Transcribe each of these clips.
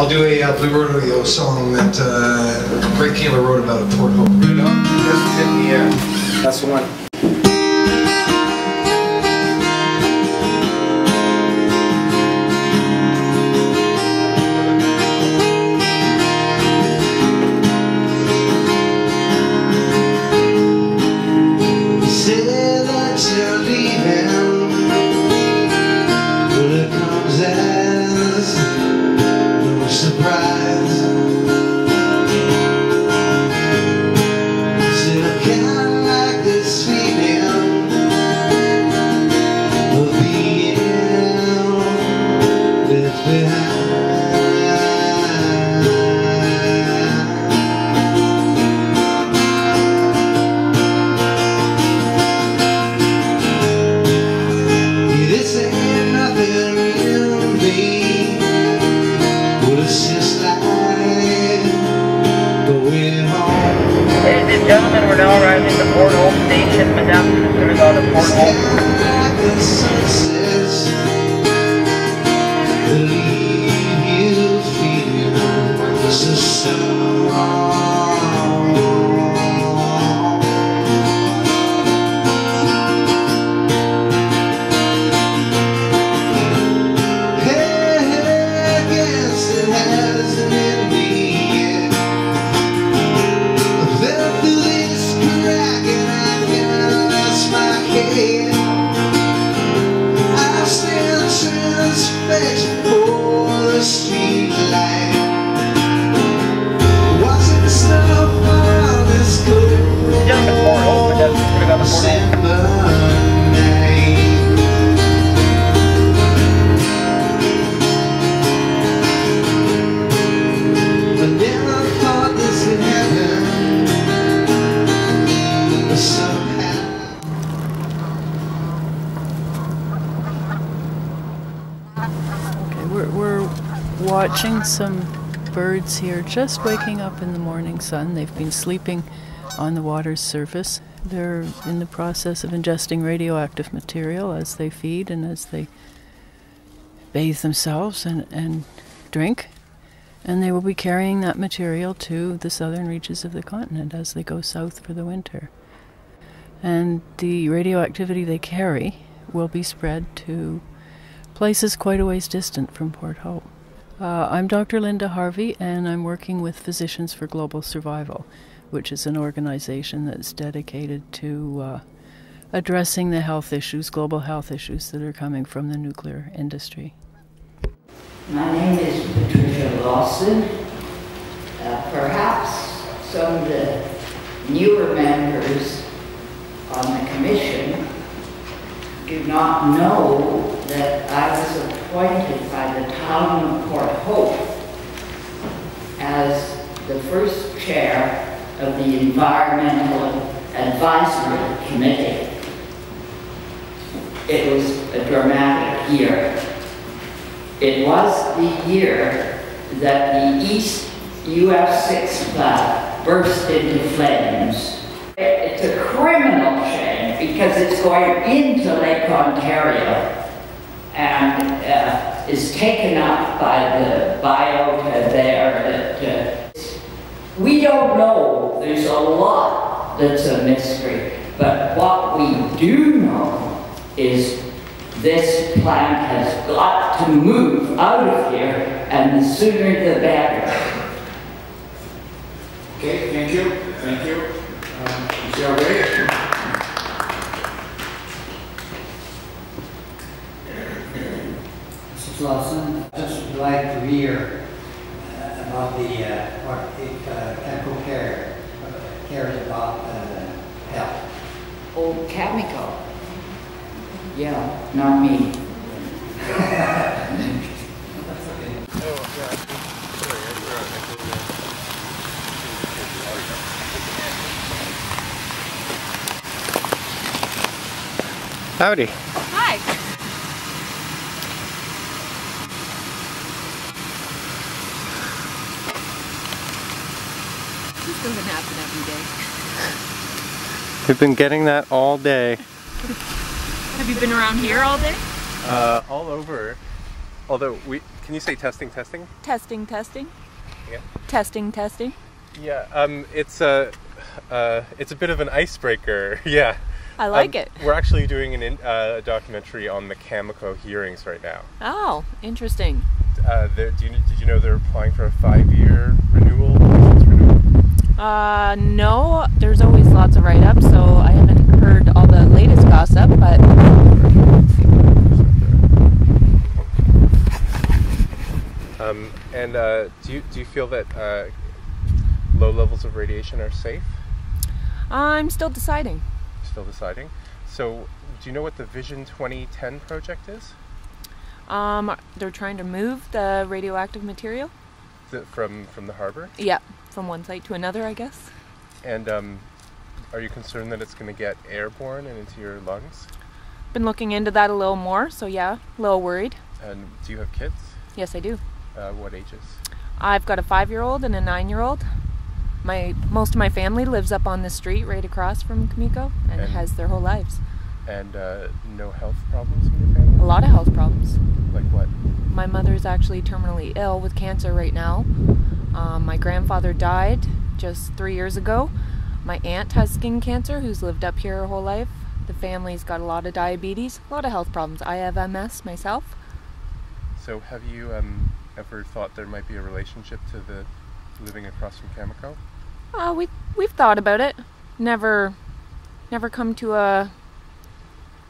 I'll do a uh, Blue Rodeo song that uh, Greg Keelor wrote about Port Hope. The air. That's the one. Watching some birds here just waking up in the morning sun. They've been sleeping on the water's surface. They're in the process of ingesting radioactive material as they feed and as they bathe themselves and, and drink. And they will be carrying that material to the southern reaches of the continent as they go south for the winter. And the radioactivity they carry will be spread to places quite a ways distant from Port Hope. Uh, I'm Dr. Linda Harvey, and I'm working with Physicians for Global Survival, which is an organization that's dedicated to uh, addressing the health issues, global health issues that are coming from the nuclear industry. My name is Patricia Lawson. Uh, perhaps some of the newer members on the commission do not know that I was appointed by the town of Port Hope as the first chair of the Environmental Advisory Committee. It was a dramatic year. It was the year that the East UF6 plant burst into flames. It's a criminal shame because it's going into Lake Ontario and uh, is taken up by the biota there. That, uh, we don't know. There's a lot that's a mystery. But what we do know is this plant has got to move out of here, and the sooner the better. Okay, thank you. Thank you. Um, Michelle Ray. Lawson. Just would like to hear uh, about the uh, what it uh, chemical care cares about uh, health. Oh, chemical. Yeah, not me. Howdy. Doesn't happen every day. We've been getting that all day. Have you been around here all day? Uh, all over. Although we can you say testing testing? Testing, testing. Yeah. Testing, testing. Yeah. Um it's a uh it's a bit of an icebreaker. yeah. I like Um, it. We're actually doing an in, uh, a documentary on the Cameco hearings right now. Oh, interesting. Uh, they're- do you, did you know they're applying for a five-year renewal? Uh, no, there's always lots of write ups, so I haven't heard all the latest gossip, but Um, and uh, do you do you feel that uh, low levels of radiation are safe? I'm still deciding. Still deciding. So, do you know what the Vision 2010 project is? Um, they're trying to move the radioactive material. The, from from the harbor. Yeah, from one site to another, I guess. And um, are you concerned that it's going to get airborne and into your lungs? Been looking into that a little more, so yeah, a little worried. And do you have kids? Yes, I do. Uh, what ages? I've got a five year old and a nine year old. My most of my family lives up on the street right across from Cameco and, And- has their whole lives. And uh, no health problems in your family? A lot of health problems. Like what? My mother's actually terminally ill with cancer right now. Um, my grandfather died just three years ago. My aunt has skin cancer, who's lived up here her whole life. The family's got a lot of diabetes, a lot of health problems. I have MS myself. So, have you um, ever thought there might be a relationship to the living across from Cameco? Uh, we we've thought about it. Never, never come to a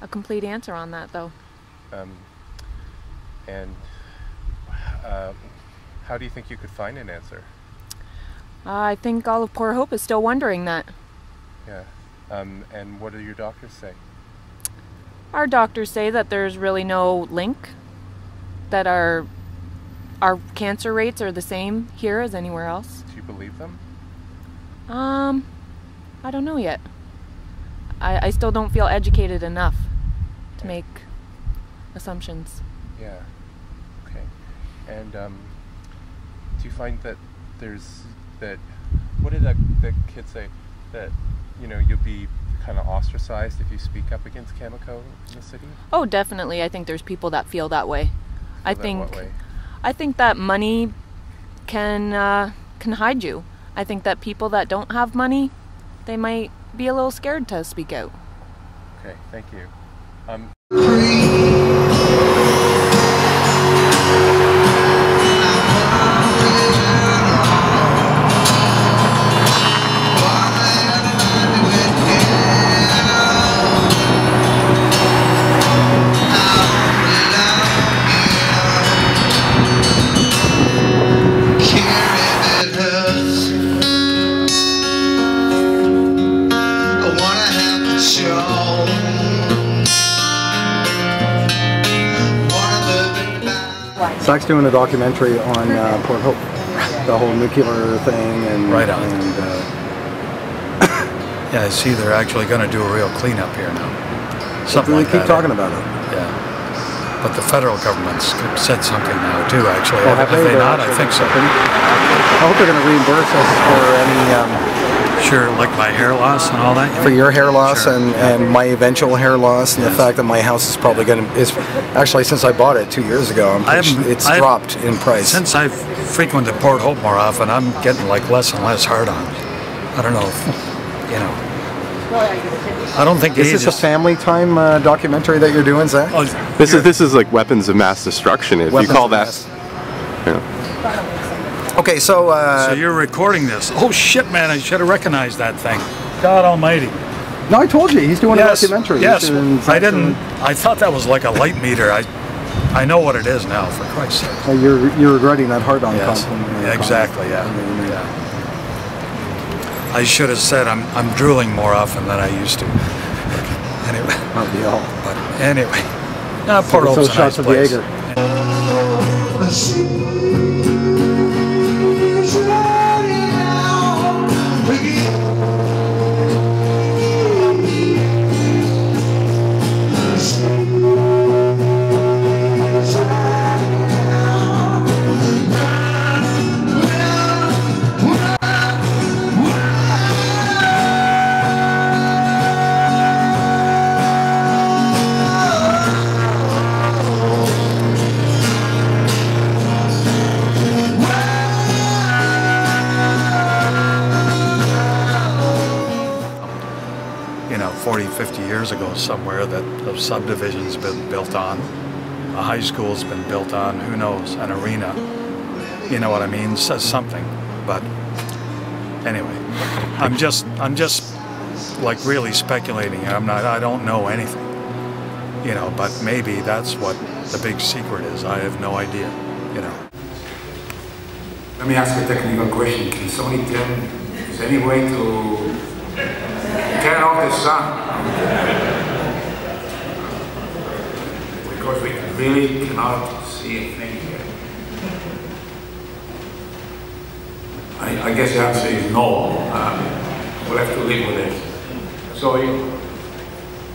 a complete answer on that though. Um, and uh, how do you think you could find an answer? Uh, I think all of Port Hope is still wondering that. Yeah. Um, and what do your doctors say? Our doctors say that there's really no link. That our our cancer rates are the same here as anywhere else. Do you believe them? Um, I don't know yet. I, I still don't feel educated enough to make assumptions. Yeah. And um, do you find that there's that? What did that the kid say? That you know you'll be kind of ostracized if you speak up against Cameco in the city. Oh, definitely. I think there's people that feel that way. I that think way? I think that money can uh, can hide you. I think that people that don't have money, they might be a little scared to speak out. Okay. Thank you. Um, Zach's doing a documentary on uh, Port Hope, the whole nuclear thing, and Right on. And, uh, Yeah, I see they're actually going to do a real cleanup here now. Something they like keep that. talking about it. Yeah. But the federal government's said something now too, actually. Well, have, have they they? not? I think so. I hope they're going to reimburse us for any um, Sure, like my hair loss and all that. you for mean? your hair loss Sure. and, and my eventual hair loss, and the fact that my house is probably going to is actually since I bought it two years ago, I'm pretty haven't- it's I've- dropped in price. Since I've frequented Port Hope more often, I'm getting like less and less hard on. I don't know if, you know. I don't think this is age this a family time uh, documentary that you're doing, Zach? Oh, This is this is like weapons of mass destruction. If Weapons you call that, mass- yeah. Okay, so uh, so you're recording this. Oh shit, man! I should have recognized that thing. God Almighty! no, I told you he's doing yes, a documentary. Yes. I didn't. I thought that was like a light meter. I, I know what it is now. For Christ's sake. Uh, you're you're regretting that hard on Yes. compliment. Yeah, exactly. Yeah. Yeah. yeah. I should have said I'm I'm drooling more often than I used to. Anyway, Aren't we all? but anyway, nah, Port So- so a nice shots of place. Jaeger. 40, 50 years ago somewhere that a subdivision's been built on, a high school's been built on, who knows, an arena. You know what I mean? Says something. But anyway, I'm just, I'm just like really speculating. I'm not, I don't know anything. You know, but maybe that's what the big secret is. I have no idea, you know. Let me ask a technical question. Can somebody tell is there any way to turn off the sun? Because we really cannot see a thing here. I, I guess the answer is no. Um, we'll have to live with it. So you,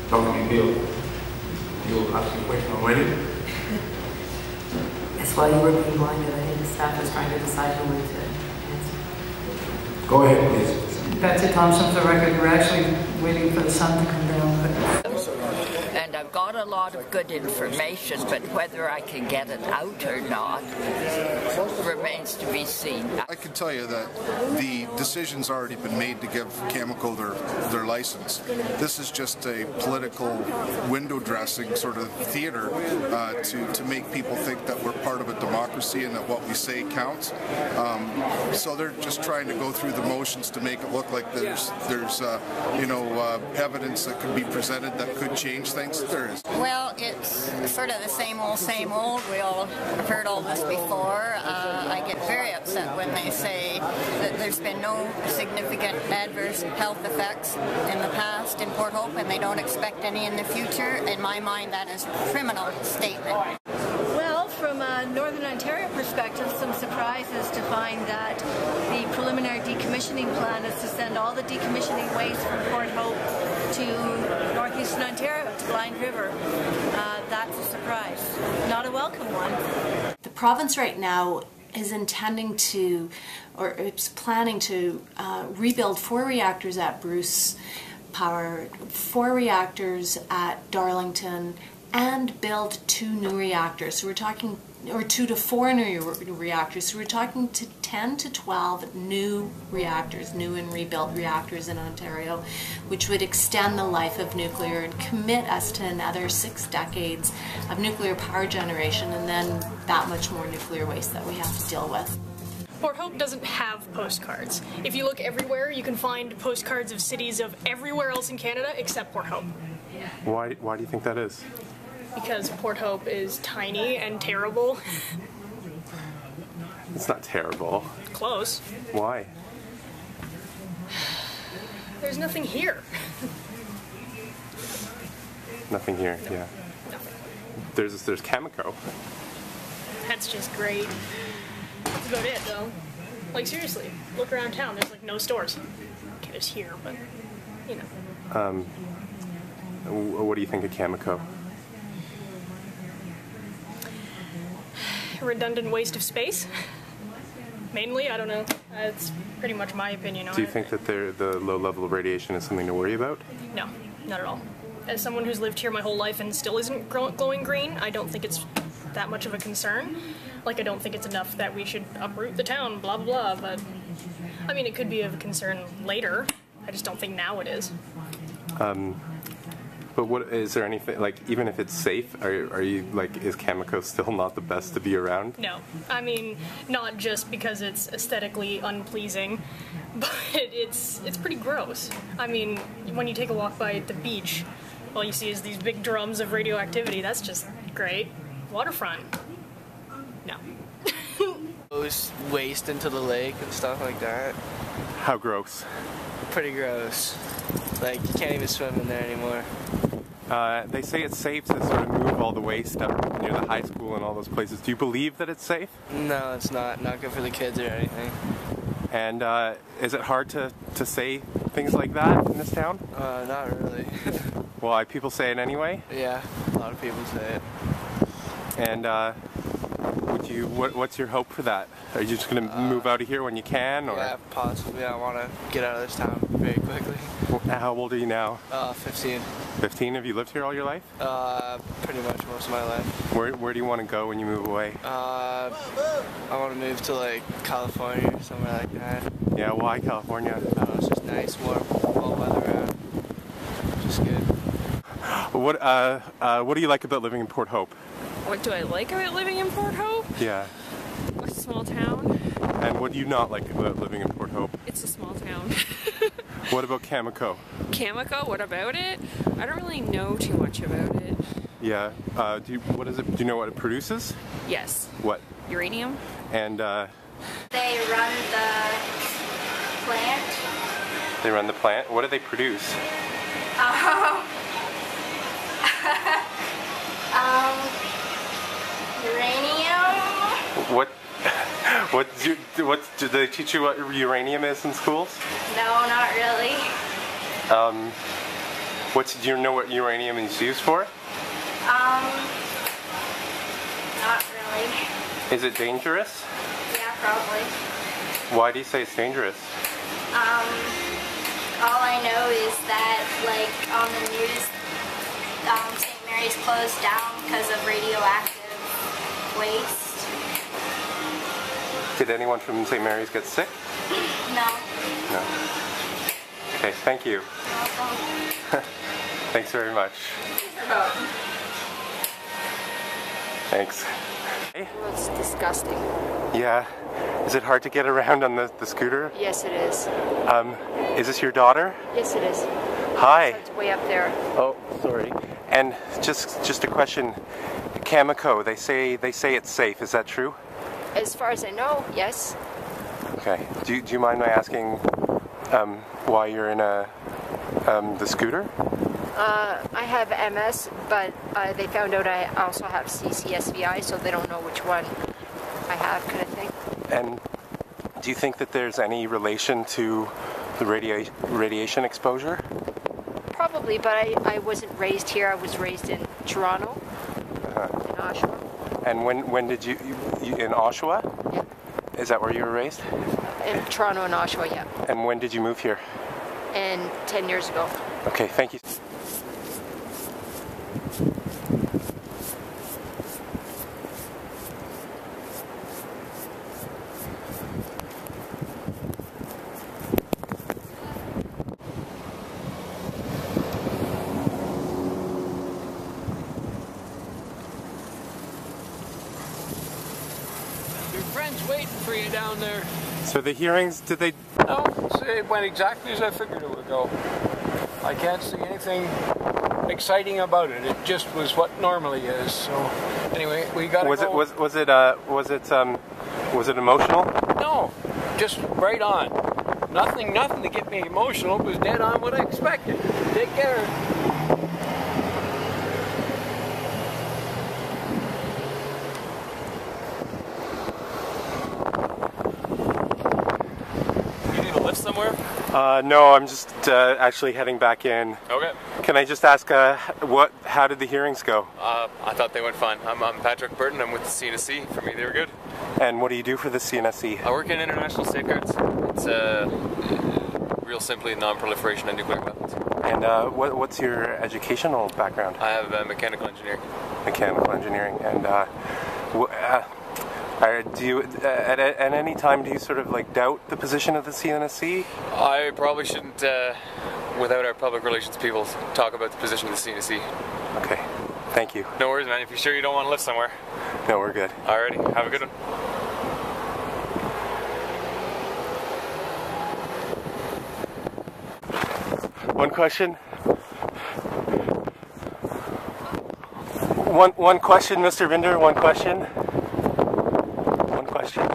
Dr. Bill, you asked your question already? That's why you were being blinded. I think the staff was trying to decide who way to answer. Go ahead, please. Betsy Thompson for the record. We're actually waiting for the sun to come down. And I've got a lot of good information, but whether I can get it out or not remains to be seen. I can tell you that the decision's already been made to give Cameco their, their license. This is just a political window dressing sort of theater uh, to, to make people think that we're part of a democracy and that what we say counts. Um, so they're just trying to go through the motions to make it look like there's, there's uh, you know, uh, evidence that could be presented that could change things. There is. Well, it's sort of the same old, same old. We all have heard all this before. Uh, I get very upset when they say that there's been no significant adverse health effects in the past in Port Hope and they don't expect any in the future. In my mind, that is a criminal statement. Well, from a Northern Ontario perspective, some surprises to find that the preliminary decommissioning plan is to send all the decommissioning waste from Port Hope to northeastern Ontario, to Blind River. Uh, that's a surprise. Not a welcome one. The province right now is intending to, or it's planning to uh, rebuild four reactors at Bruce Power, four reactors at Darlington, and build two new reactors. So we're talking, or two to four new reactors. So we're talking to 10 to 12 new reactors, new and rebuilt reactors in Ontario, which would extend the life of nuclear and commit us to another six decades of nuclear power generation and then that much more nuclear waste that we have to deal with. Port Hope doesn't have postcards. If you look everywhere, you can find postcards of cities of everywhere else in Canada except Port Hope. Why, why do you think that is? Because Port Hope is tiny and terrible. It's not terrible. Close. Why? There's nothing here. Nothing here, yeah. Nothing. There's there's Cameco. That's just great. That's about it, though. Like, seriously, look around town. There's, like, no stores. Okay, there's here, but, you know. Um, what do you think of Cameco? Redundant waste of space. Mainly, I don't know. That's pretty much my opinion on Do you it. think that the low level of radiation is something to worry about? No, not at all. As someone who's lived here my whole life and still isn't glowing green, I don't think it's that much of a concern. Like, I don't think it's enough that we should uproot the town, blah, blah, blah. But, I mean, it could be of a concern later. I just don't think now it is. Um, but what is there anything like even if it's safe? Are, are you like is Cameco still not the best to be around? No. I mean, not just because it's aesthetically unpleasing, but it's it's pretty gross. I mean, when you take a walk by the beach, all you see is these big drums of radioactivity. That's just great. Waterfront. No. Goes waste into the lake and stuff like that. How gross. Pretty gross. Like you can't even swim in there anymore. Uh, they say it's safe to sort of move all the waste up near the high school and all those places. Do you believe that it's safe? No, it's not. Not good for the kids or anything. And uh, is it hard to, to say things like that in this town? Uh, not really. Why? People say it anyway? yeah, a lot of people say it. And uh, would you? What, what's your hope for that? Are you just going to move out of here when you can, or Yeah, possibly. I want to get out of this town very quickly. how old are you now? Uh, 15. 15. Have you lived here all your life? Uh, pretty much most of my life. Where Where do you want to go when you move away? Uh, I want to move to like California or somewhere like that. Yeah, why California? I it's just nice, warm, all weather around. Just good. What uh, uh, what do you like about living in Port Hope? What do I like about living in Port Hope? Yeah. A small town. And what do you not like about living in Port Hope? It's a small town. What about Cameco? Cameco, what about it? I don't really know too much about it. Yeah. Uh, do you, what is it? Do you know what it produces? Yes. What? Uranium? And uh, They run the plant. they run the plant. What do they produce? Um, um, uranium. What? What do, what do they teach you what uranium is in schools? No, not really. Um, what's do you know what uranium is used for? Um, not really. Is it dangerous? Yeah, probably. Why do you say it's dangerous? Um, all I know is that, like, on the news, um, St. Mary's closed down because of radioactive waste. Did anyone from St. Mary's get sick? No. No. Okay, thank you. Thanks very much. Thanks. It's disgusting. Yeah. Is it hard to get around on the, the scooter? Yes, it is. Um, is this your daughter? Yes, it is. Hi. It's way up there. Oh, sorry. And just just a question. Cameco, they say they say it's safe. Is that true? As far as I know, yes. Okay. Do you, do you mind my asking um, why you're in a um, the scooter? Uh, I have MS, but uh, they found out I also have CCSVI, so they don't know which one I have, kind of thing. And do you think that there's any relation to the radia- radiation exposure? Probably, but I, I wasn't raised here. I was raised in Toronto, and when when did you, you in Oshawa? Yeah. Is that where you were raised? in Toronto and Oshawa, yeah. And when did you move here? And 10 years ago. Okay, thank you. Your friend's waiting for you down there. So the hearings, did they? No, it went exactly as I figured it would go. I can't see anything exciting about it. It just was what normally is. So anyway, we got. Was go. it was was it uh was it um was it emotional? No, just right on. Nothing, nothing to get me emotional. It was dead on what I expected. Take care. You need a lift somewhere? Uh, no, I'm just uh, actually heading back in. Okay. Can I just ask uh, what? How did the hearings go? Uh, I thought they went fine. I'm, I'm Patrick Burton. I'm with the CNSC. For me, they were good. And what do you do for the CNSC? I work in international safeguards. It's uh, real simply non-proliferation of nuclear weapons. And uh, what, what's your educational background? I have uh, mechanical engineering. Mechanical engineering. And uh, uh, are, do you uh, at, at any time do you sort of like doubt the position of the CNSC? I probably shouldn't, uh, without our public relations people, talk about the position of the CNSC. Okay. Thank you. No worries, man. If you're sure you don't want to live somewhere. No, we're good. Alrighty. Have a good one. One question. One one question, Mr. Binder. One question. One question.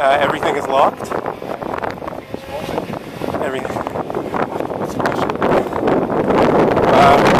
Uh, everything is locked. Everything. Uh,